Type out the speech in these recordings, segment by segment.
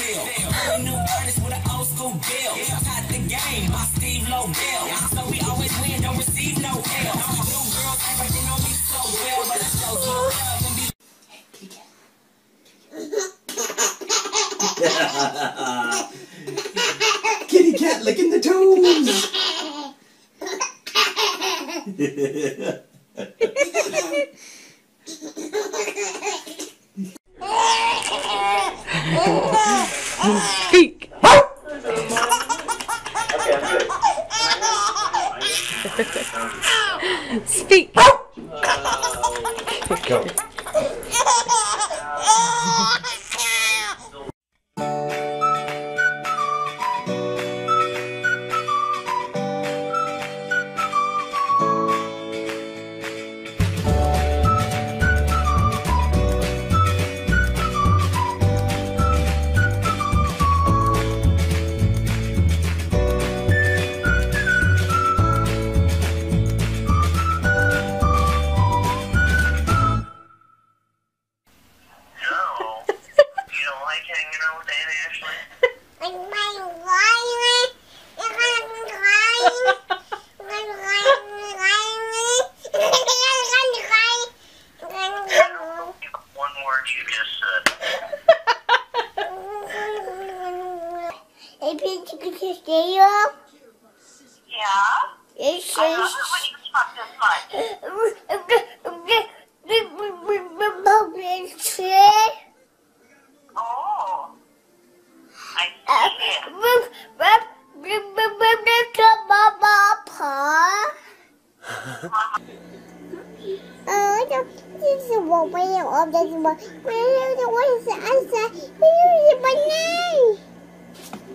old school feel. Brand new artist with an old school deal. Taught the game by Steve Lobel. So we always win, don't receive no L. New girls act like they know me so well, but I show some love and be Kitty cat licking the toes. はい。Yeah? Yes, I love it when you talk this much. Oh. I see it.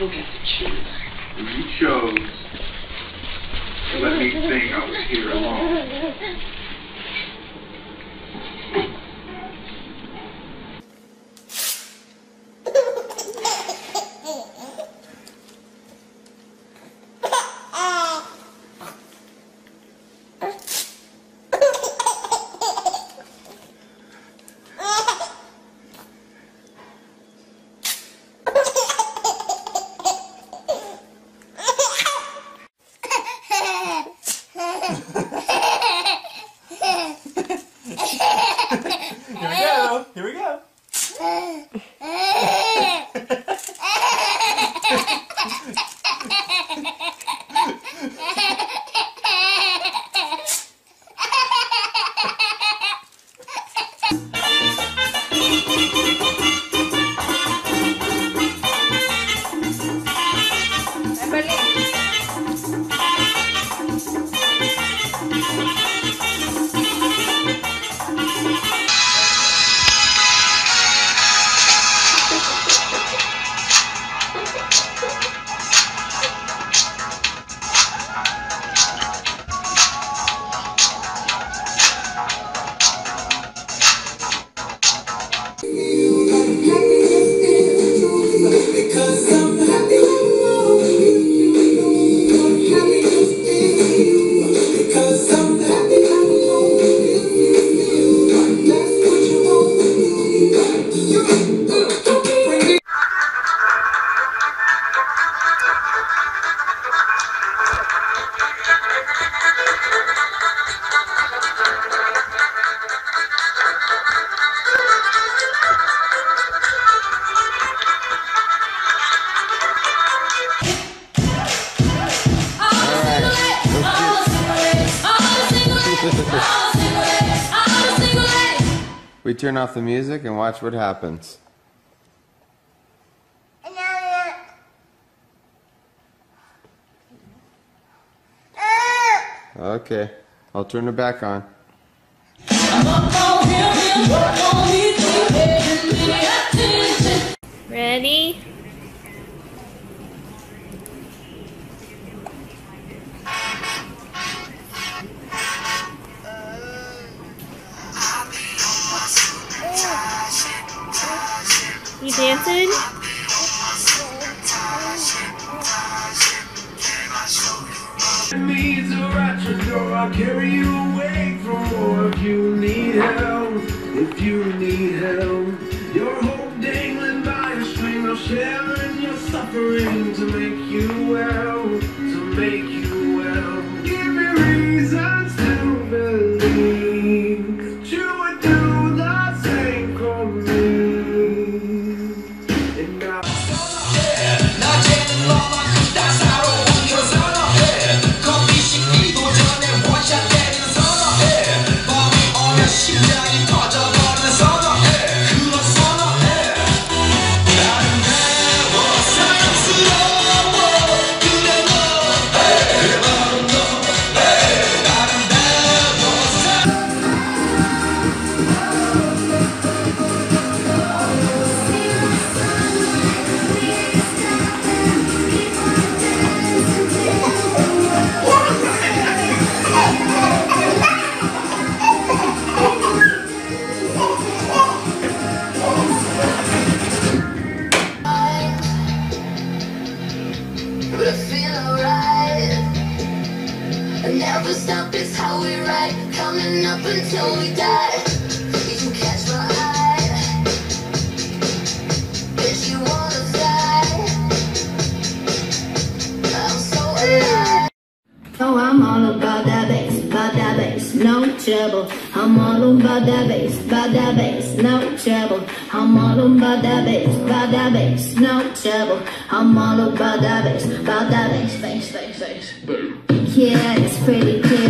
People get to choose. You chose to let me think I was here alone. Here we Here we go. We turn off the music and watch what happens. Okay, I'll turn it back on. Ready? you awake from what you never stop, it's how we ride. Coming up until we die. I'm I'm all about that bass, about that bass, no trouble. I'm all about that bass, about that bass, no trouble. I'm all about that bass, about that bass, no trouble. I'm all about that bass, about that bass, bass, bass, bass. Boom yeah, it's pretty clear.